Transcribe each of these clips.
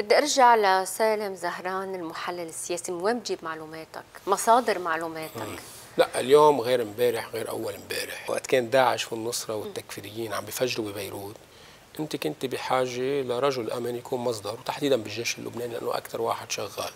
بدي أرجع لسالم زهران المحلل السياسي من وين بتجيب معلوماتك؟ مصادر معلوماتك. لا اليوم غير امبارح غير أول امبارح. وقت كان داعش والنصرة والتكفيريين عم بفجروا ببيروت أنت كنت بحاجة لرجل أمن يكون مصدر وتحديدا بالجيش اللبناني لأنه أكثر واحد شغال.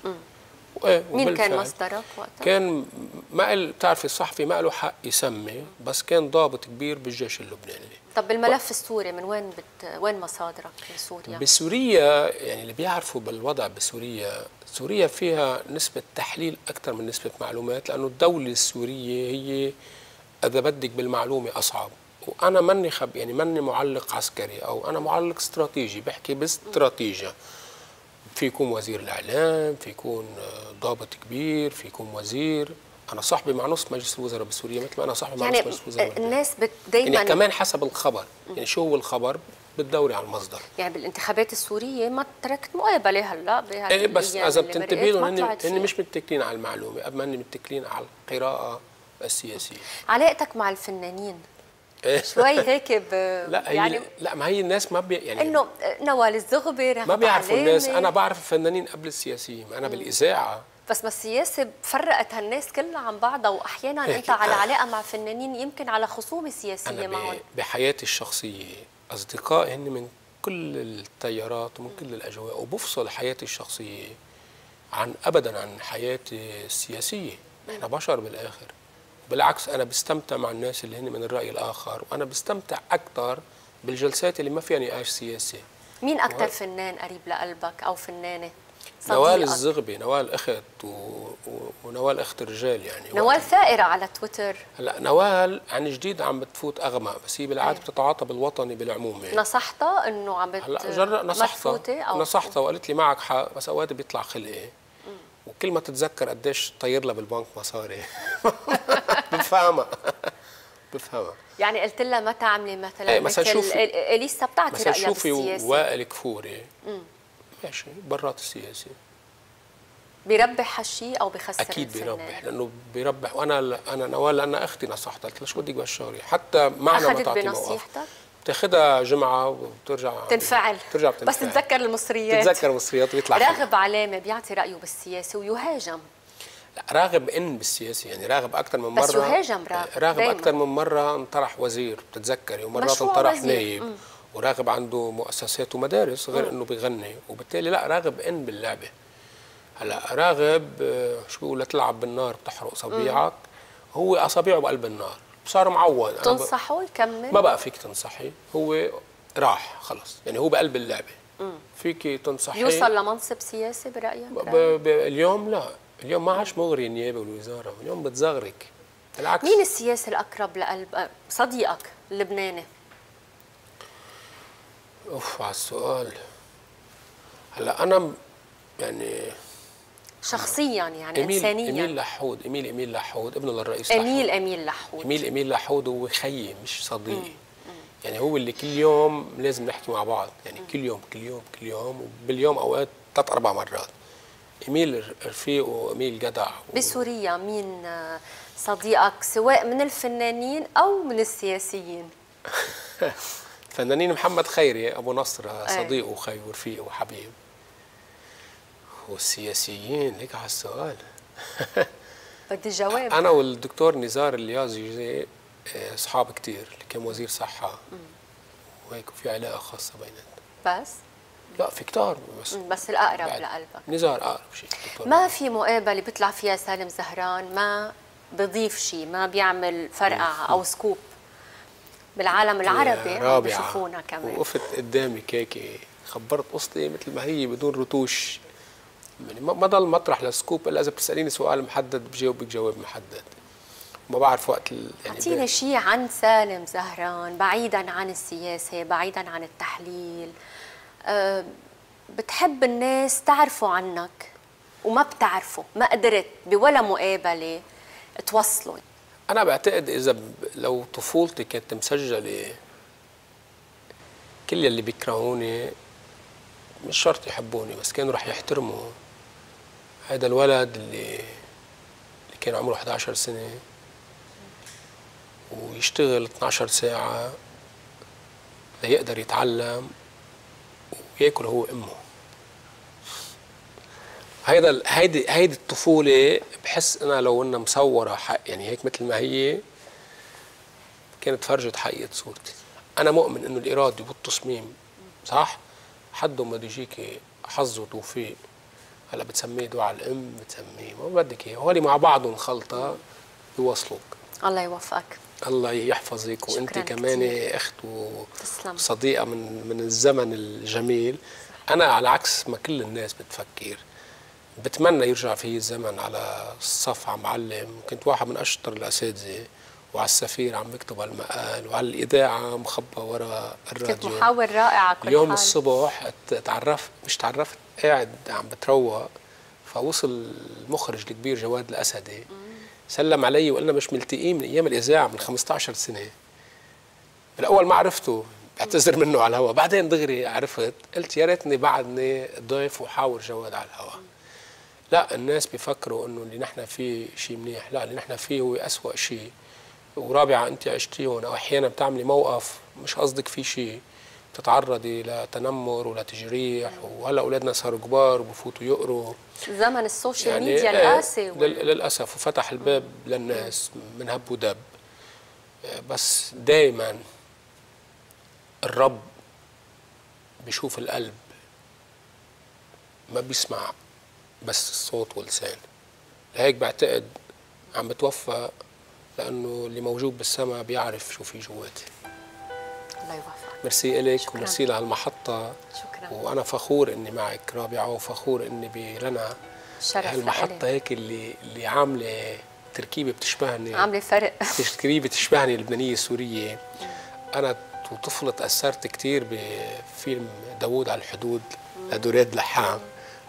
مين كان مصدرك وقتها؟ كان ما بتعرفي الصحفي ما له حق يسمي بس كان ضابط كبير بالجيش اللبناني طب بالملف السوري من وين بت... وين مصادرك بسوريا؟ بسوريا يعني اللي بيعرفوا بالوضع بسوريا سوريا فيها نسبة تحليل أكثر من نسبة معلومات لأنه الدولة السورية هي إذا بدك بالمعلومة أصعب وأنا ماني خب يعني ماني معلق عسكري أو أنا معلق استراتيجي بحكي باستراتيجية في يكون وزير الإعلام في يكون ضابط كبير في يكون وزير. أنا صاحبي مع نص مجلس الوزراء بسوريا مثل ما أنا صاحبي مع يعني نص مجلس الوزراء الناس دائما يعني كمان حسب الخبر. يعني شو هو الخبر؟ بتدوري على المصدر. يعني بالانتخابات السورية ما تركت مقابلة هلا إيه بس إذا بتنتبهي لهم هن هن مش متكلين على المعلومة قبل ما هن متكلين على القراءة السياسية. علاقتك مع الفنانين؟ شوي هيك ب... لا هي يعني لا ما هي الناس ما بي يعني إنه نوال الزغبي ما بيعرفوا الناس. أنا بعرف الفنانين قبل السياسيين أنا بالإذاعة. بس ما السياسة فرقت هالناس كلها عن بعضها واحيانا أنت على علاقة مع فنانين يمكن على خصومه سياسيه معهم. بحياتي الشخصية أصدقائي هن من كل التيارات ومن كل الأجواء وبفصل حياتي الشخصية عن ابدا عن حياتي السياسية. نحن بشر بالآخر. بالعكس أنا بستمتع مع الناس اللي هن من الرأي الآخر وأنا بستمتع أكثر بالجلسات اللي ما فيها نقاش سياسي. مين أكثر فنان قريب لقلبك أو فنانة. نوال الزغبي نوال أخت و... و... ونوال أخت الرجال يعني. نوال ثائرة على تويتر. هلا نوال عن جديد عم بتفوت أغمق بس هي بالعادة بتتعاطى بالوطني بالعمومه نصحتها إنه عم بت هلا جر... نصحتها. أو نصحتها وقالت لي معك حق بس أوقات بيطلع خلقي وكل ما تتذكر قديش طير لها بالبنك مصاري. بفهمها بفهمها. يعني قلت لها ما تعملي مثلا إيه مثلا شوفي. اليسا بتعطي مثلا شوفي وائل كفوري. ماشي برات السياسة. بيربح هالشيء أو بخسر أكيد بيربح لأنه بيربح. وأنا أنا نوال لأن أختي نصحتها قلت لها شو بدك بهالشغله حتى معنا ما تعطي بنصيحتك؟ بتاخذها جمعة وبترجع تنفعل. بترجع بتنفعل. بس تتذكر المصريات. تتذكر المصريات ويطلع راغب علامه بيعطي رأيه بالسياسة ويهاجم. لا راغب إن بالسياسة يعني راغب أكثر من مرة. بس يهاجم راغب؟ راغب أكثر من مرة انطرح وزير بتتذكري ومرات انطرح نايب. وراغب عنده مؤسسات ومدارس غير إنه بيغني. وبالتالي لا راغب إن باللعبة. هلأ راغب شو بيقول؟ تلعب بالنار بتحرق صبيعك. هو أصابعه بقلب النار. صار معود تنصحه يكمل؟ ما بقى فيك تنصحي. هو راح خلص. يعني هو بقلب اللعبة. فيك تنصحي؟ يوصل لمنصب سياسي برأيك. اليوم لا. اليوم ما عادش مغري النيابة والوزارة. اليوم بتزغرك. بالعكس مين السياسي الأقرب لقلب صديقك اللبناني؟ أوف على السؤال. هلا أنا يعني شخصيا يعني إميل انسانيا. اميل لحود. اميل اميل لحود. ابن للرئيس اميل لحود. اميل لحود. اميل اميل لحود هو خيي مش صديقي يعني هو اللي كل يوم لازم نحكي مع بعض. يعني كل يوم كل يوم كل يوم وباليوم أوقات ثلاث أربع مرات. اميل رفيق واميل جدع و... بسوريا مين صديقك سواء من الفنانين أو من السياسيين؟ فنانين محمد خيري أبو نصر صديق وخي ورفيق وحبيب والسياسيين هيك على السؤال. بدي جواب. أنا والدكتور نزار اليازي أصحاب كثير اللي كان وزير صحة وهيك في علاقة خاصة بيناتنا بس؟ لا في كتار بس. بس الأقرب لقلبك. نزار أقرب شيء ما في مقابلة بيطلع فيها سالم زهران ما بضيف شيء ما بيعمل فرقعه أو سكوب. بالعالم العربي عم بيشوفونا كمان. وقفت قدامك هيك خبرت قصتي مثل ما هي بدون رتوش. يعني ما ضل مطرح للسكوب إلا إذا بتسأليني سؤال محدد بجاوبك جواب محدد. ما بعرف وقت ال... يعني أعطينا شيء عن سالم زهران بعيدا عن السياسة بعيدا عن التحليل. أه بتحب الناس تعرفوا عنك وما بتعرفوا ما قدرت بولا مقابلة توصلوا أنا بعتقد إذا ب... لو طفولتي كانت مسجلة كل اللي بيكرهوني مش شرط يحبوني بس كانوا رح يحترموا هذا الولد اللي اللي كان عمره 11 سنة. ويشتغل 12 ساعة ليقدر يتعلم وياكل هو امه هيدا هيدي هيدي الطفولة بحس أنا لو إنها مصورة حق يعني هيك مثل ما هي كانت فرجت حقيقة صورتي. أنا مؤمن إنه الإرادة والتصميم صح؟ حده ما بده يجيك حظ وتوفيق. هلا بتسميه دعاء الأم بتسميه ما بدك إياه. هولي مع بعضهم خلطة يوصلوك. الله يوفقك. الله يحفظك وأنت كمان كتير. أخت. وصديقة من من الزمن الجميل. أنا على عكس ما كل الناس بتفكر. بتمنى يرجع في الزمن على الصف عم معلم كنت واحد من أشطر الأساتذة وعلى السفير عم بكتب على المقال وعلى الإذاعة مخبى ورا كنت الراديو محاور رائع على كل اليوم حال. الصبح تعرفت مش تعرفت قاعد عم بتروق. فوصل المخرج الكبير جواد الأسدي. سلم علي وقلنا مش ملتقين من أيام الإذاعة من 15 سنة. بالاول ما عرفته بعتذر منه على الهواء بعدين دغري عرفت قلت يا ريتني بعدني ضيف وحاور جواد على الهواء لا الناس بيفكروا إنه اللي نحن فيه شيء منيح. لا اللي نحن فيه هو أسوأ شيء ورابعة أنت عشتيهم أو أحيانا بتعملي موقف مش قصدك فيه شيء بتتعرضي لتنمر ولتجريح وهلأ أولادنا صاروا كبار وبفوتوا يقروا. زمن ال social يعني ميديا آه، القاسي للأسف وفتح الباب للناس من هب ودب. آه، بس دائما الرب بيشوف القلب ما بيسمع بس الصوت واللسان. لهيك بعتقد عم بتوفى لأنه اللي موجود بالسماء بيعرف شو في جواتي. الله يوفقك. ميرسي إلك شكراً. وميرسي لهالمحطة شكراً. وأنا فخور إني معك رابعة وفخور إني بلنا شرف هالمحطة. هيك اللي اللي عاملة تركيبة بتشبهني. عاملة فرق. تركيبة بتشبهني اللبنانية السورية. أنا وطفلة تأثرت كتير بفيلم داوود على الحدود لدوريد لحام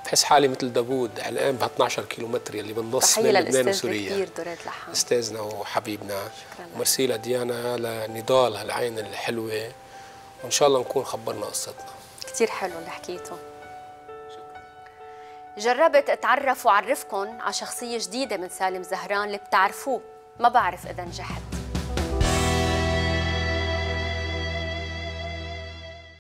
بحس حالي مثل داوود علقان ب 12 كيلومتر بنص تحية بين لبنان وسوريا. كثير دورات لحام أستاذنا وحبيبنا. شكراً لك. وميرسي لديانا لنضال هالعين الحلوة. وان شاء الله نكون خبرنا قصتنا. كتير حلو اللي حكيته. جربت أتعرف وعرفكم على شخصية جديدة من سالم زهران اللي بتعرفوه. ما بعرف إذا نجحت.